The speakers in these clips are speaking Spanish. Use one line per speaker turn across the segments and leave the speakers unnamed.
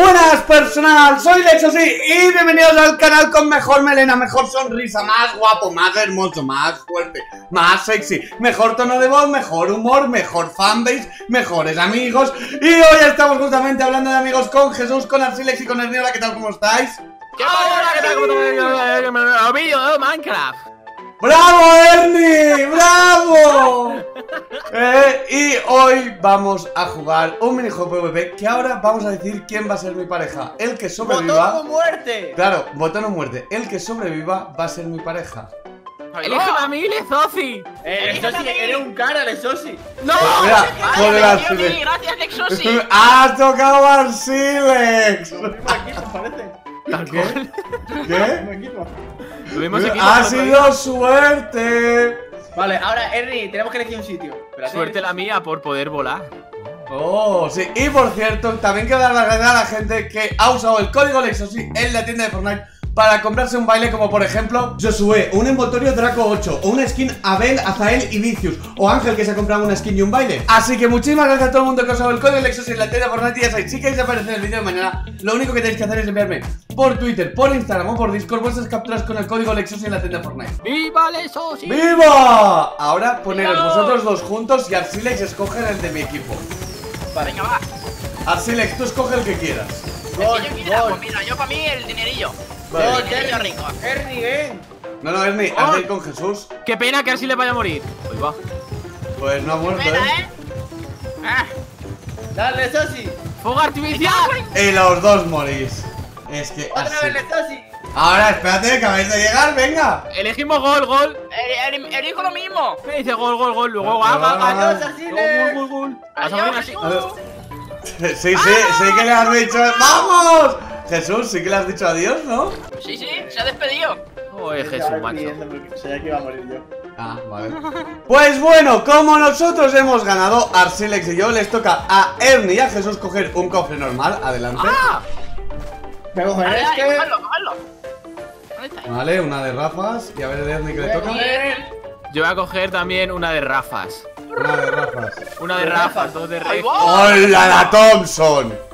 Buenas personal, soy Lexo, sí, y bienvenidos al canal con mejor melena, mejor sonrisa, más guapo, más hermoso, más fuerte, más sexy, mejor tono de voz, mejor humor, mejor fanbase, mejores amigos. Y hoy estamos justamente hablando de amigos con Jesús, con Arsilex y con Erniola, ¿qué tal? ¿Cómo estáis?
¿Qué? ¿Qué tal? ¿Cómo de Minecraft.
¡Bravo, Ernie! ¡Bravo! Eh, y hoy vamos a jugar un minijuego PvP que ahora vamos a decir quién va a ser mi pareja. El que sobreviva.
¡Botón o muerte!
Claro, botón o muerte. El que sobreviva va a ser mi pareja.
¡Elígeme a mí, Lezosi!
Eh, Lexosi, eres un cara, Lexosi.
¡No!
Mira, joder,
¡Ay,
Arsilex.
gracias, Lexosi!
¡Has tocado Arsilex! ¿Qué? ¿Qué? ¡Ha sido suerte!
Vale, ahora, Ernie, tenemos que elegir un sitio. Espérate.
Suerte la mía por poder volar.
Oh, sí, y por cierto, también quiero dar las gracias a la gente que ha usado el código Lexosi en la tienda de Fortnite para comprarse un baile como por ejemplo Josué, un envoltorio Draco 8 o una skin Abel, Azael y Vicius o Ángel que se ha comprado una skin y un baile Así que muchísimas gracias a todo el mundo que ha usado el código Lexosi en la Fortnite y ya sabéis, si queréis aparecer en el vídeo de mañana lo único que tenéis que hacer es enviarme por Twitter, por Instagram o por Discord vuestras capturas con el código Lexosi en la tienda Fortnite
¡Viva Lezosi!
¡Viva! Ahora poneros
¡Viva!
vosotros dos juntos y Arsilex escoge el de mi equipo
Vale,
Venga, va.
Arsilex, tú escoge el que quieras
El que yo quiera, pues mira, yo para mí el dinerillo.
Vale.
Gol,
Dinerillo
Ernie.
rico.
Ernie, ven.
No, no, Ernie, haz ir con Jesús.
¡Qué pena que así le vaya a morir! Ahí va.
Pues no ha muerto,
Pena,
¿eh?
¿eh? Ah,
Dale, Lexosi.
¡Fuga artificial!
Y los dos morís. Es que
Otra
así.
vez, Lexosi.
Ahora, espérate, que acabáis de llegar, venga.
Elegimos gol, gol.
el- el- Elijo lo mismo.
Me dice gol, gol, gol. Luego
Ah,
gol, gol, gol. Vas a morir así.
Sí, sí, sí que le has dicho. ¡Vamos! Jesús, sí que le has dicho adiós, ¿no?
Sí, sí, se ha despedido.
Oye, Jesús, macho.
Sabía que iba a morir yo.
Ah, vale. Pues bueno, como nosotros hemos ganado, Arsilex y yo, les toca a Ernie y a Jesús coger un cofre normal. Adelante.
¡Ah!
Cogeré,
Dale,
es que.
Vale, una de ráfagas. Y a ver Ernie que le toca.
Yo voy a coger también una de Rafas.
Una de ráfagas.
Una de Rafas, dos de
va.
¡Hola, la Thompson!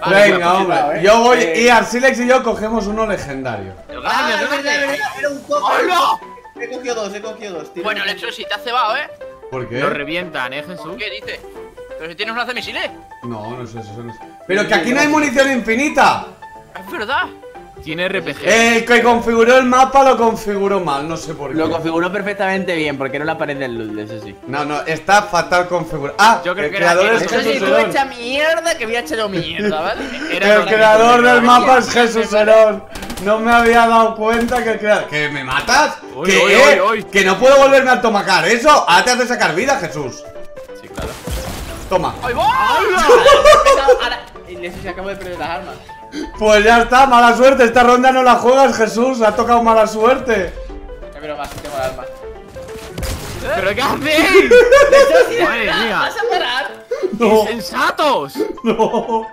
Vale,
Venga,
pues,
hombre.
eh.
Yo voy
Eh.
y Arsilex y yo cogemos uno legendario.
El
Ah,
grande, el
es verdad,
grande.
es verdad, era un toque.
¡Hola!
He cogido dos, he cogido dos. Tira.
Bueno, Lexosi, te has cebado, ¿eh?
¿Por qué?
Nos revientan, ¿eh, Jesús?
¿Qué dices? Pero si tienes un misiles.
No, no sé, eso no es. Pero que aquí no hay munición infinita.
Es verdad.
Tiene RPG.
El que configuró el mapa lo configuró mal, no sé por qué.
Lo configuró perfectamente bien, porque no le aparece el loot, eso sí.
No, no, está fatal configurado. Ah,
Yo creo
el
que era
creador
que-
es
Eso sí,
Jesús
tú
Herón.
echa mierda que voy a echar mierda, ¿vale?
Era
El creador del mapa es Jesús Herón. No me había dado cuenta que el creador. ¿Que me matas?
Uy,
¿Qué?
uy, uy, uy.
Que no puedo volverme a tomacar eso. Ahora te has de sacar vida, Jesús.
Sí, claro.
Toma.
¡Ahí va!
Ahora, y Lexosi acabo de perder las armas.
Pues ya está, mala suerte. Esta ronda no la juegas, Jesús. Ha tocado mala suerte.
Es broma, tengo armas.
¿Pero qué hacéis?
Lexosi,
Madre mía.
¿Vas a parar?
No,
¡Insensatos!
no.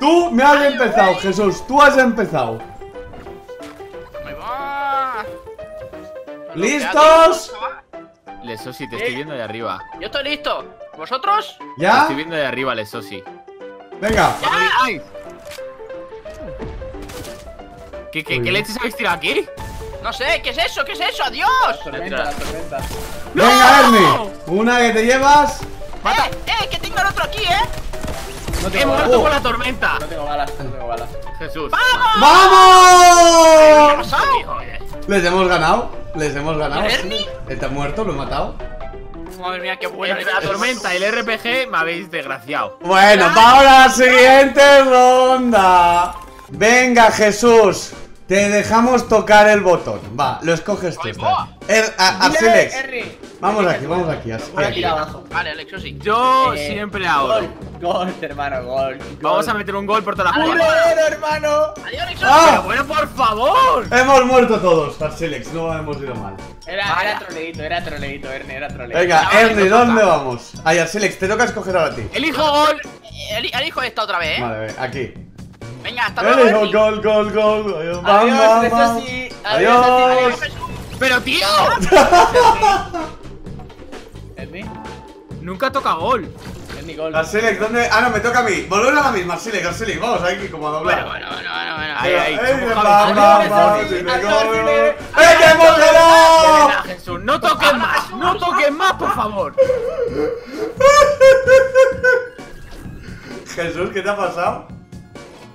Tú me has empezado, Jesús. Tú has empezado.
Ahí va.
¿Listos?
Lesosi, te estoy viendo de arriba.
Yo estoy listo. ¿Vosotros?
Te
¿Ya?
estoy viendo de arriba, Lesosi.
Venga.
¡Ay! ¿Qué, qué, qué leches habéis tirado aquí?
No sé, ¿qué es eso? ¿Qué es eso? ¡Adiós!
Tormenta, la tormenta.
Venga, Ernie. Una que te llevas.
¡Eh! ¡Eh! ¡Que tengo el otro aquí, eh!
No
¡He muerto por la tormenta!
No tengo balas, no tengo balas.
Jesús.
¿Qué ha
¡Vamos!
pasado?
Les hemos ganado. Les hemos ganado.
¿El Ernie?
Está muerto, lo he matado.
Madre mía, qué bueno.
Entre la tormenta y el RPG me habéis desgraciado.
Bueno, vamos a la siguiente ronda. Venga, Jesús. Te dejamos tocar el botón. Va, lo escoges tú. Vez. Er-. Vamos aquí, vamos aquí. aquí.
abajo.
Vale, Alexo sí.
Yo
Eh,
siempre ahora.
Gol, gol, hermano, gol.
Vamos a meter un gol por toda la
¡Gol, hermano!
Adiós, Alexo.
¡Ah!
Pero bueno, por favor.
Hemos muerto todos, Arsilex. No hemos ido mal.
Era, era troleito, era troleito, Ernie, era troleito.
Venga,
no
¿dónde vamos? Ay, Arsilex, te toca escoger ahora a ti.
Elijo gol.
El, elijo esta otra vez, eh.
Vale, aquí.
Venga, hasta luego. Ernie.
gol, gol, gol. Adiós,
Adiós,
bam,
eso
bam.
sí.
Adiós.
Adiós.
Pero tío.
Ernie,
Nunca toca gol.
Ernie. Gold.
Arsilex, ¿dónde? Ah, no, me toca a mí. Volvemos a la misma, Arsilex, Arsilex. Vamos aquí como a doblar.
Bueno, bueno, bueno, bueno.
Ahí, ahí.
¡Eh,
somos
va,
Javi.
va,
Arsilex,
va,
Arsilex,
Arsilex,
Arsilex.
¡Eh, que hemos ganado!
Jesús, no toques más, no toques más, por favor.
Jesús, ¿qué te ha pasado?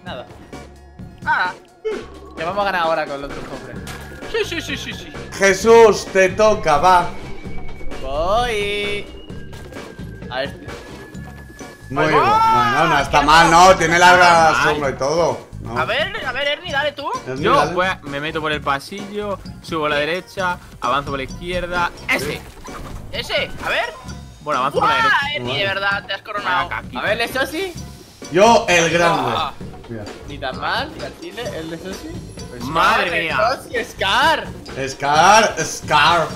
Nada.
Ah,
Que vamos a ganar ahora con los otros cofres.
sí, sí, sí, sí, sí.
Jesús, te toca, va.
Voy. A este.
Muy. Bueno, no está mal, no. Tiene larga sombra y todo. No.
A ver, a ver, Ernie, dale tú.
Ernie,
Yo
dale.
me meto por el pasillo, subo a la derecha, avanzo por la izquierda. Ese.
Ese, a ver.
Bueno, avanzo por la derecha.
Ernie, de verdad, te has coronado.
A ver, el de Sosi.
Yo, el grande. Mira.
Ni tan mal. Y al chile, el de Sosi. Pues
Madre
Scar,
mía.
Sosi, Scar.
Scar, Scar.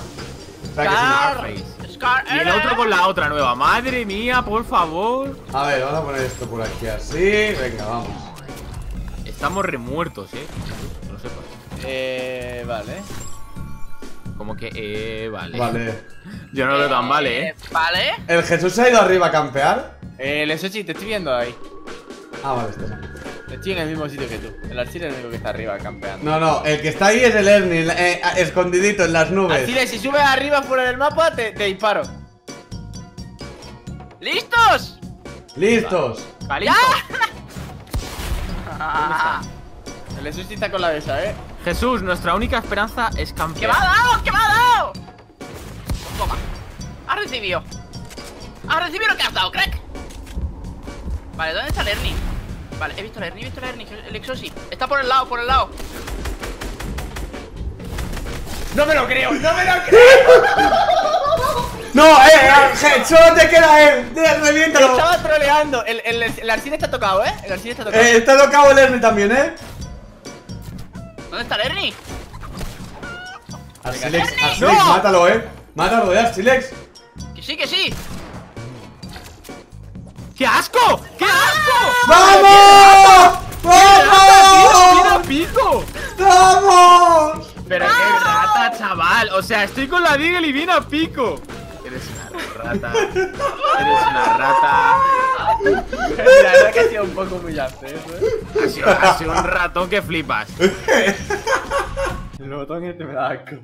Espera que
Scar.
Scar,
Y el
eh.
otro con la otra nueva. Madre mía, por favor.
A ver, vamos a poner esto por aquí así. Venga, vamos.
Estamos remuertos, eh. No lo sepas.
Eh. Vale.
Como que, eh, vale.
Vale.
Yo no lo veo tan vale, eh.
Vale.
¿El Jesús se ha ido arriba a campear?
Eh, el de Sosi, te estoy viendo ahí.
Ah, vale, está bien.
Estoy en el mismo sitio que tú. El Archile es el único que está arriba campeando.
No, no, el que está ahí es el Ernie, eh, escondidito en las nubes.
Archile, si subes arriba fuera del mapa, te, te disparo.
¿Listos?
Listos.
Calisto.
Ah,
El de Sosi está con la besa, eh.
Jesús, nuestra única esperanza es
¿Qué
campear.
me ha dado? ¿Qué me ha dado? Toma. Has recibido. Has recibido lo que has dado, crack. Vale, ¿dónde está el Ernie? Vale, he visto el Ernie, he visto el Ernie, el Exosi. Está por el lado, por el lado.
No me lo creo, no me lo creo.
No, eh, eh, Je- solo te queda él. Reviéntalo.
Estaba troleando. El, el, el está tocado, eh. El Archile está tocado.
Eh, está tocado el Ernie también, eh.
¿Dónde está el Ernie?
Arsilex,
Ernie,
Arsilex,
no.
mátalo, eh. Mátalo, eh, Arsilex.
Que sí, que sí.
¡Qué asco! ¡Qué asco!
¡Vamos!
¡Mira,
¡Vamos!
pico!
¡Vamos!
Pero qué rata, chaval. O sea, estoy con la Deagle y viene a pico. Eres una rata. Eres una rata.
La verdad que ha sido un poco humillante eso, eh.
Ha sido, ha sido un ratón que flipas.
El botón este me da asco.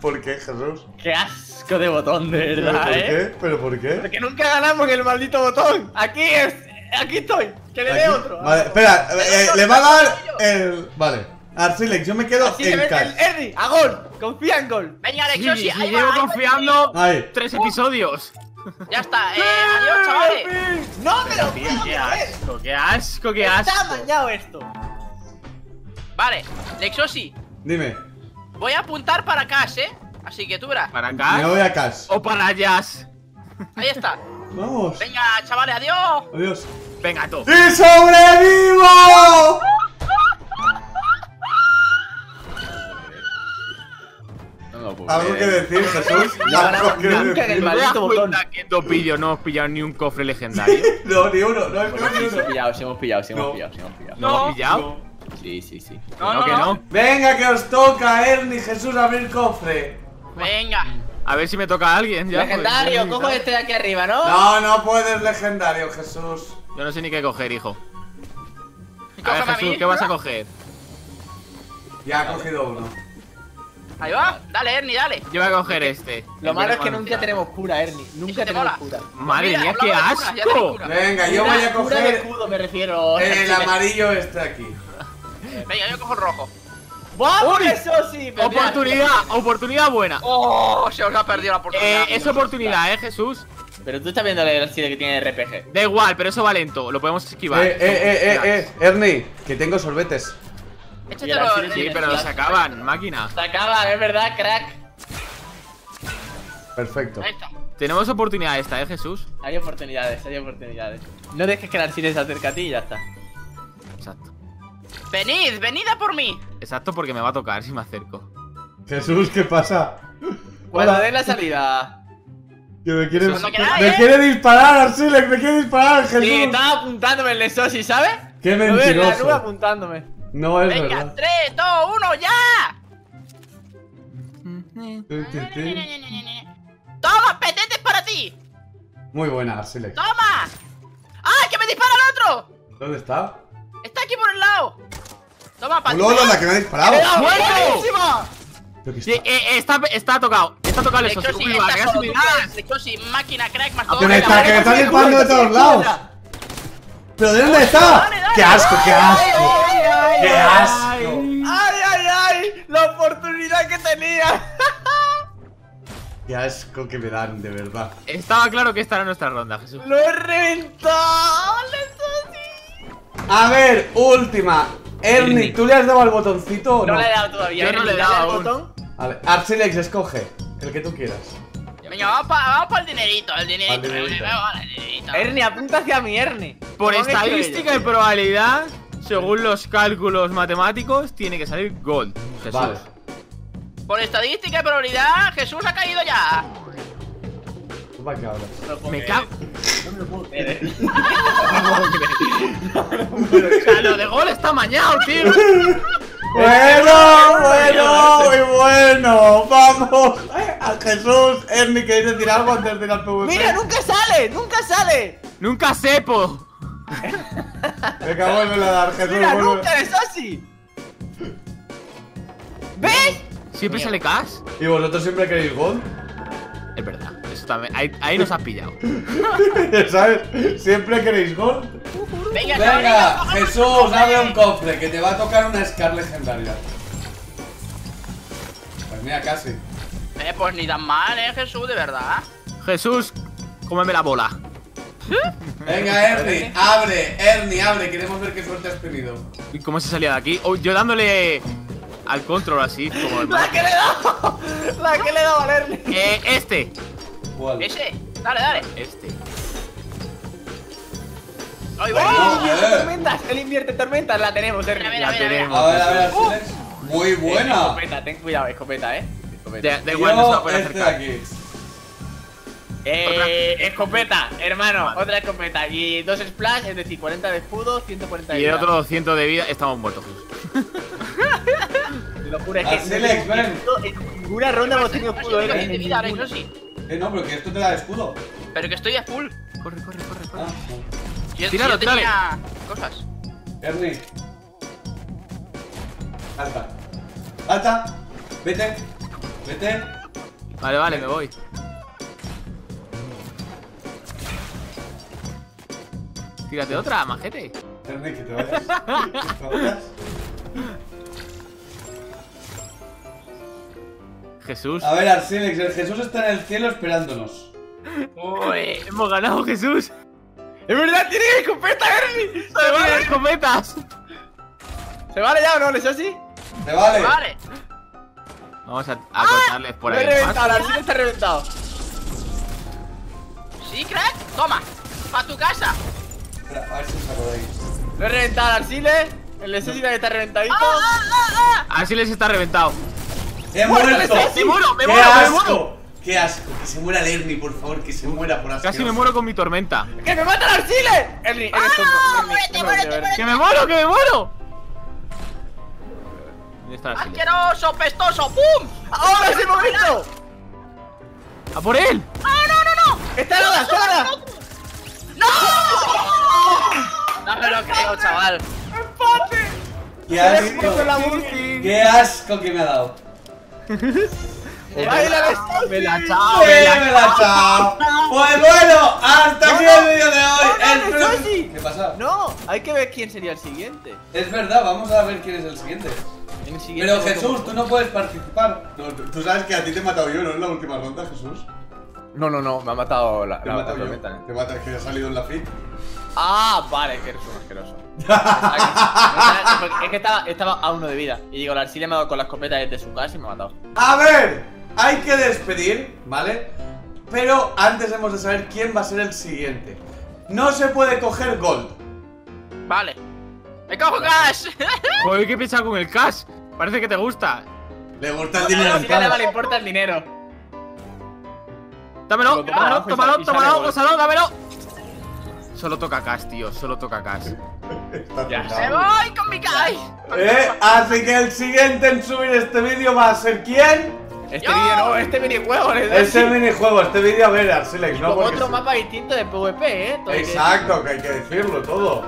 ¿Por qué, Jesús?
Qué asco de botón, de
¿Pero
verdad,
por
eh.
qué? ¿Pero por qué?
Porque nunca ganamos en el maldito botón. Aquí es. Aquí estoy. Que le dé otro.
Vale, espera, eh, le va a dar el. Vale. Arsilex, yo me quedo
Así
en cash.
el Ernie. A gol. Confía en gol.
Venga,
Sí,
Exosi,
sí,
ahí va,
llevo
va.
confiando
Ahí.
tres episodios.
Ya está, eh, adiós, chavales.
No me lo
Tío,
puedo
qué asco, qué asco, qué
Está
asco.
mañado esto.
Vale, Lexosi,
Dime,
voy a apuntar para Cash, eh. Así que tú verás.
¿Para
me
acá
voy a cash.
o para jazz?
Ahí está.
Vamos.
Venga, chavales, adiós.
Adiós.
Venga tú.
¡Y sobrevivo!
No lo puedo
¿Algo que decir, Jesús?
No ganamos
¿Algo que
nunca en
decir?
el
¿No te das
maldito botón.
cuenta que en dos vídeos no hemos pillado ni un cofre legendario?
No, ni uno, no hay
Bueno,
ni
sí,
uno.
pillado, sí hemos pillado, sí hemos
No.
pillado, sí hemos pillado.
¿No, hemos pillado?
Sí, sí, sí.
No, no, que no.
Venga, que os toca, Ernie Jesús, abrir cofre.
Venga.
A ver si me toca a alguien ya.
Legendario,
pues,
cojo este de aquí arriba, ¿no?
No, no puedes legendario, Jesús.
Yo no sé ni qué coger, hijo. A ver,
a
Jesús,
mí.
¿qué vas a coger?
Ya ha cogido uno.
Ahí va. Dale, Ernie, dale.
Yo voy a coger este.
Lo malo es que nunca tenemos cura, Ernie. Nunca
te
tenemos cura.
Madre
Mira,
mía, qué asco.
cura.
Venga, yo voy a
Cura de
coger
escudo, me refiero.
el amarillo este aquí.
Venga, yo cojo el rojo.
¡Vamos,
Uy.
eso sí!
Oportunidad, oportunidad buena.
Oh, se os ha perdido la
Eh,
oportunidad.
es oportunidad, eh, Jesús.
Pero tú estás viendo el sitio que tiene RPG.
Da igual, pero eso va lento, lo podemos esquivar.
Eh, eh, eh, eh, eh, Ernie, que tengo sorbetes.
Échatelo,
Sí,
Ernie.
Sí, pero los acaban, máquina.
Se acaba, es verdad, crack.
Perfecto.
Ahí está.
Tenemos oportunidad esta, eh, Jesús.
Hay oportunidades, hay oportunidades. No dejes que el Arcine se acerque a ti y ya está.
Exacto.
Venid, venid a por mí.
Exacto, porque me va a tocar si me acerco.
Jesús, ¿qué pasa?
Cuando
Hola.
des la salida.
Que me quiere,
Cuando queráis,
me
¿eh?
quiere disparar, Arsilex, me quiere disparar, Jesús.
Sí, estaba apuntándome el Lesosi, ¿sabes?
Qué
en la
mentiroso.
nube apuntándome.
No es
Venga,
verdad.
3, 2, 1, ya. Toma, petetes para ti.
Muy buena, Arsilex.
¡Toma! ¡Ah, que me dispara el otro!
¿Dónde está?
Está aquí por el lado. Toma, para
¡Lolo, la que me ha disparado!
¡Buenísima!
¿Pero qué
Sí,
está?
eh, está, está tocado. Está tocado el
puedes. Lexosi, máquina, crack, más todo.
¡Que me
Venga,
está, que me está disparando de todos lados! ¿Pero de dónde está?
Dale, dale.
¡Qué asco, qué asco! ¡Qué asco!
¡Ay, ay, ay! ¡La oportunidad que tenía!
¡Qué asco que me dan, de verdad!
Estaba claro que esta era nuestra ronda, Jesús.
¡Lo he reventado! ¡Lexosi!
A ver, última. Ernie, ¿tú le has dado al botoncito o no?
No le he dado todavía.
Yo no
Ernie,
le he dado
al
aún.
botón.
Vale, Arsilex, escoge. El que tú quieras.
Venga, vamos para pa el dinerito, el dinerito.
Al dinerito.
Ernie, apunta hacia mi Ernie.
Por
¿Cómo han hecho
estadística y probabilidad, según los cálculos matemáticos, tiene que salir Gold. Jesús.
Vale.
Por estadística y probabilidad, Jesús ha caído ya.
¿Tú para qué hablas?
Me cago. O sea, lo de gol está mañado, tío.
Bueno, bueno, muy bueno. Vamos a Jesús. Ernie, ¿queréis decir algo antes de ir al PvP?
¡Mira, nunca sale! ¡Nunca sale!
Nunca sepo.
Venga, vuelve a dar, Jesús.
¡Mira,
vuelve.
nunca es así! ¿Ves?
Siempre sale Cash.
¿Y vosotros siempre queréis gol?
Es verdad. Eso también. Ahí, ahí nos has pillado.
¿Sabes? Siempre queréis gol.
Venga,
Jesús, abre un cofre que te va a tocar una Scar legendaria. Pues mira, casi.
Eh, pues ni tan mal, eh, Jesús, de verdad.
Jesús, cómeme la bola.
Venga, Ernie, abre, Ernie, abre. Queremos ver qué suerte has tenido.
¿Y cómo se salía de aquí? Oh, yo dándole al control así, como el
¡La que le he dado! ¡La que le he dado a Ernie!
Eh, este.
¿Cuál?
Ese, dale, dale.
Este.
Ahí
Bueno,
tormentas! ¡Él invierte tormentas! La tenemos, Ernie.
La
mira,
tenemos.
A ver, a ver, Arsilex. Muy
Eh,
buena.
escopeta, ten cuidado, escopeta, eh. Escopeta.
Da, da igual, no se va a
Yo
poder
este de
acercar.
aquí.
Eh, escopeta, hermano, otra escopeta. Y dos splash, es decir, 40 de escudo, 140 de
Y el
vida.
otro 100 de vida, estamos muertos, Jesús.
Te lo juro, es que no-
ven.
en ninguna ronda hemos tenido escudo, eh.
de
en
vida, ahora, eso sí.
Eh, no, pero que esto te da escudo.
Pero que estoy a full.
Corre, corre, corre, corre.
Ah,
Yo,
Tíralo,
yo tenía cosas.
Ernie. Alta. Alta. Vete. Vete.
Vale, vale, me voy. Tírate otra, majete.
Ernie, que te vayas. Que te vayas.
Jesús.
A ver, Arsilex, el Jesús está en el cielo esperándonos.
Uy, hemos ganado, Jesús.
¡Es verdad, tiene escopeta, Ernie!
¡Se van las escopetas!
¿Se vale ya o no? ¿Es así?
¿Te vale?
Vale.
Vamos a, a cortarles por
he
ahí. el
reventado,
paso.
la arcilla está reventado.
¿Sí, crack? Toma. Pa' tu casa.
Espera, a ver si saco de ahí.
Lo he reventado al Arsile. El necesita que está reventadito.
¡Ah, ah, ah,
Así les está reventado.
¡He muerto!
¡Me muero, me
¡Qué
muero, me
asco!
muero!
¡Qué asco! Que se muera el Ernie, por favor, que se muera por asco.
Casi me muero con mi tormenta.
¡Que me mata el Arsile! Ernie, eres tonto.
Ah, muérete,
no
muérete.
¡Que me muero, que me muero! ¿Dónde está
ah!
la?
¡Asqueroso, pestoso! ¡Pum!
¡Ahora es el momento!
¡A por él!
¡Ah, no, no, no!
¡Está nada, está nada!
No me lo creo, chaval.
¡Empate!
¡Qué
la
asco! ¡Qué asco que me ha dado!
¡Ay, la
¡Me la chao!
¡Sí,
¡Me la
me la chao! Pues bueno, hasta
No,
aquí
no.
el vídeo de hoy.
No, no,
El. ¿Qué pasa?
No, hay que ver quién sería el siguiente.
Es verdad, vamos a ver quién es el siguiente.
El siguiente
Pero Jesús, tú no puedes participar. No, tú, sabes que a ti te he matado yo, ¿no? En la última ronda, Jesús.
No, no, no, me ha matado la,
Te he
la,
matado yo. Te matas que ha salido en la fit.
Ah, vale, que eres un asqueroso. es que estaba, estaba a uno de vida. Y digo, la arcilla me ha dado con la escopeta desde su casa y me ha matado.
A ver, hay que despedir, ¿vale? Pero antes hemos de saber quién va a ser el siguiente. No se puede coger gold.
Vale. ¡Me cojo gas!
Joder, ¿qué piensas con el cash? Parece que te gusta.
Le gusta el
A
dinero
la
en
arcilla le
cash.
importa el dinero.
Dámelo, dámelo, tómalo, tómalo, gózalo, dámelo. Solo toca cash, tío, solo toca cash.
Ya.
¡Me voy con mi gas!
Eh, así que el siguiente en subir este vídeo va a ser quién?
Este
¡Yo!
vídeo no, este minijuego. es
Este minijuego, este vídeo, a ver, Arsilex, ¿no?
Con otro
sí.
mapa distinto de PvP, eh. Todo hay que
Exacto, que hay que decirlo todo.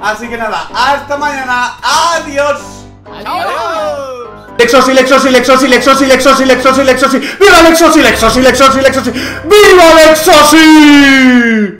Así que nada, hasta mañana. Adiós.
¡Adiós!
Lexosi, Lexosi, Lexosi, Lexosi, Lexosi, Lexosi, Lexosi. ¡Viva Lexosi, Lexosi, Lexosi, Lexosi! ¡Viva Lexosi!